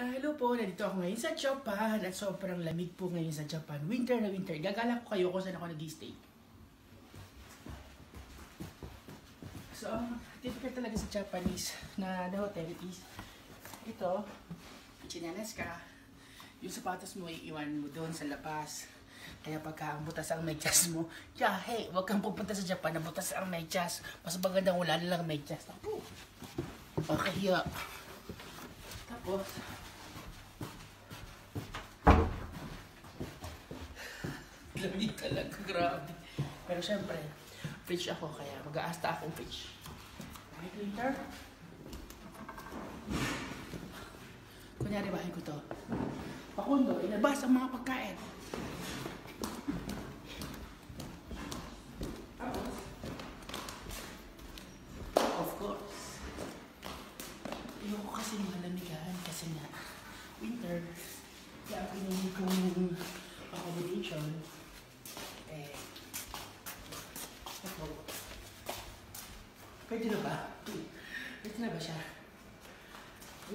Ah, hello po, nandito ako ngayon sa Japan at sobrang lamig po ngayon sa Japan. Winter na winter. Gagala ko kayo kung saan ako nag-stay. So, typical talaga sa Japanese na the hotel is ito, chinelas ka, yung sapatos mo iiwan mo doon sa labas. Kaya pagka ang butas ang medyas mo, yeah, hey, huwag kang pupunta sa Japan na butas ang medyas. Mas magandang wala na lang medyas. Ako. Okay, yeah. Tapos, lamig talaga, grabe. Pero syempre, fish ako, kaya mag-aasta akong fish. Okay, cleaner? Kunyari, bahay ko to. Pakundo, ilabas ang mga pagkain. Of course. Ayoko kasi malamigan kasi nga winter. Kaya pinili kong accommodation. Eh, ako. Pwede na ba? Pwede na ba siya?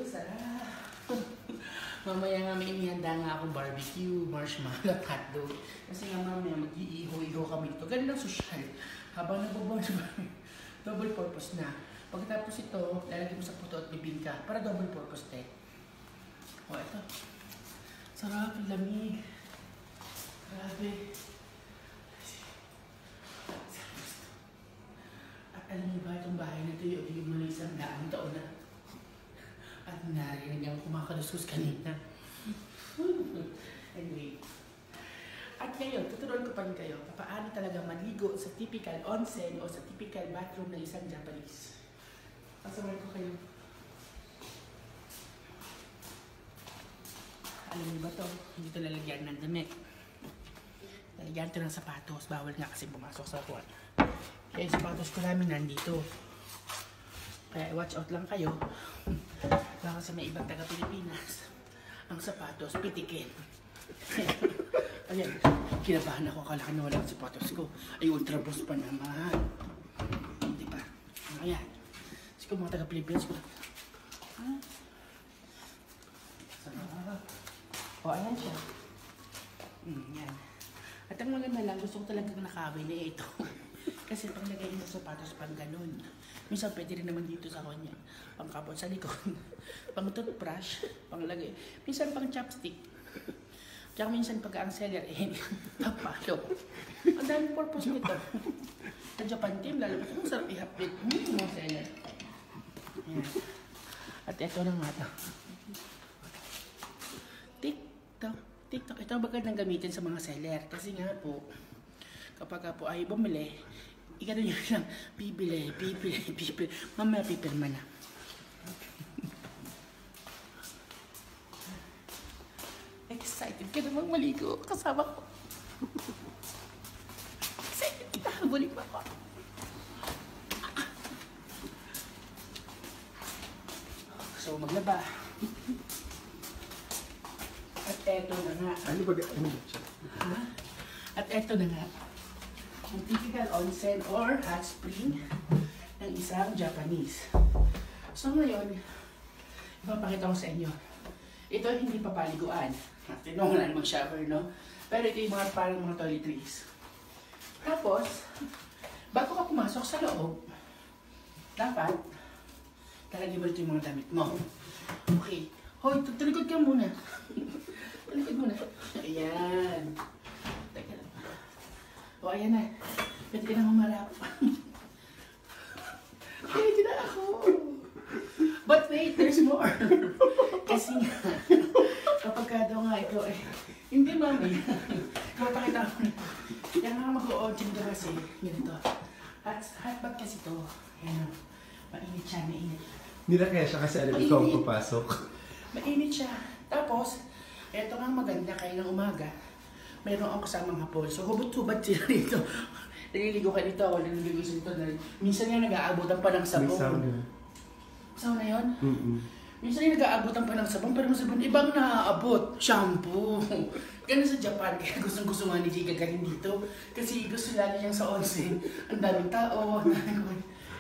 Sarap. mamaya nga may inihanda nga akong barbecue, marshmallow, hotdog. Kasi nga mamaya mag-iiho-iho kami dito. Lang social. Habang nagbabarbeque, double purpose na. Pagkatapos ito, lalagyan mo sa puto at bibingka para double purpose din. O, ito. Sarap, lamig. Grabe. At alam niyo ba, itong bahay na ito, yung, yung mula isang daang taon na. At kumakalusos kanina. anyway. At ngayon, tuturuan ko pa rin kayo paano talaga maligo sa typical onsen o sa typical bathroom ng isang Japanese. Pasaway ko kayo. Alam niyo ba to? Hindi ito lalagyan ng damit. Lalagyan ito ng sapatos. Bawal nga kasi pumasok sa kuwan. Kaya yung sapatos ko namin nandito. Kaya watch out lang kayo. Baka sa may ibang taga-Pilipinas, ang sapatos pitikin. Ayan, kinabahan ako. Akala ko na walang sapatos ko. Ay, ultra boss pa naman. Di ba? Ayan. Siguro mga taga-Pilipinas ko. Ha? Sarap. O, ayan siya. Mm, yan. At ang maganda lang, gusto ko talagang nakawin na ito. Kasi panglagay mo sa sapatos pang ganun. Minsan pwede rin naman dito sa kanya. Pang kapot sa likod. pang toothbrush. Panglagay. Minsan pang chopstick. Tsaka minsan pag ang seller, eh, papalo. Ang daming purpose nito. Sa Japan team, lalo pa ang sarap ihapit. Hmm, mga seller. Ayan. At ito na nga to. TikTok. TikTok. Ito ang magandang gamitin sa mga seller. Kasi nga po, kapag ka po ay bumili, ikano nyo lang, bibili, bibili, bibili. Mamaya pipirma na. Excited ka namang maligo kasama ko. Excited kita, habulin mo ako. So, maglaba. At eto na nga. Ano ba? Ano ba? Ha? At eto na nga. Ang typical onsen or hot spring ng isang Japanese. So ngayon, ipapakita ko sa inyo. Ito hindi pa paliguan. Tinong wala namang shower, no? Pero ito yung mga parang mga toiletries. Tapos, bago ka pumasok sa loob, dapat, talagyan mo ito yung mga damit mo. Okay. Hoy, tulikod ka muna. tulikod muna. Ayan. O, ayan na. Pwede ka na humarap. Pwede na ako. But wait, there's more. Kasi nga, kapag ka daw nga ito eh, hindi mami. Kapapakita ko na. Yan nga mag-o-audio ka kasi, ganito. Hot, hot bag kasi to. Ayan o. Mainit siya, mainit. Hindi na kaya siya kasi alam ikaw ang papasok. Mainit siya. Tapos, eto nga maganda kayo ng umaga. Mayroon akong kasamang hapon. So, hubot-hubad sila dito. Naliligo ka dito, ako naliligo sa dito. Minsan nga nag-aabutan pa ng May sabon. yun. Sauna yun? Mm-mm. Minsan yung nag-aabutan pa ng sabon, pero yung sabon, ibang naaabot. Shampoo. Ganun sa Japan, kaya gustong gusto nga ni Giga galing dito. Kasi gusto lagi niyang sa onsen. Ang daming tao.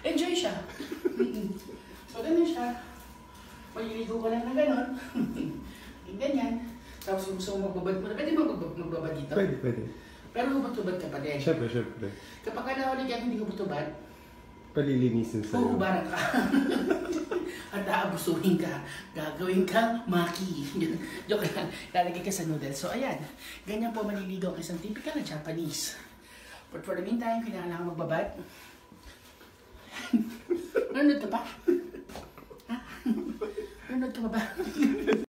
Enjoy siya. So, ganun siya. May ililigo ko lang na gano'n. Yung ganyan. Tapos gusto mo magbabad mo, pwede magbab- magbabad dito. Pwede, pwede. Pero hubad-hubad ka pa din. Siyempre, siyempre. Kapag ka nahuli ka hindi hubad-hubad, Palilinisin sa'yo. Huhubaran ka. At aabusuhin ka. Gagawin kang maki. Joke lang. Lalagay ka sa noodles. So, ayan. Ganyan po maliligaw ang isang typical na Japanese. But for the meantime, kailangan lang magbabad. Nanonood ka pa? Ha? Nanonood ka pa ba?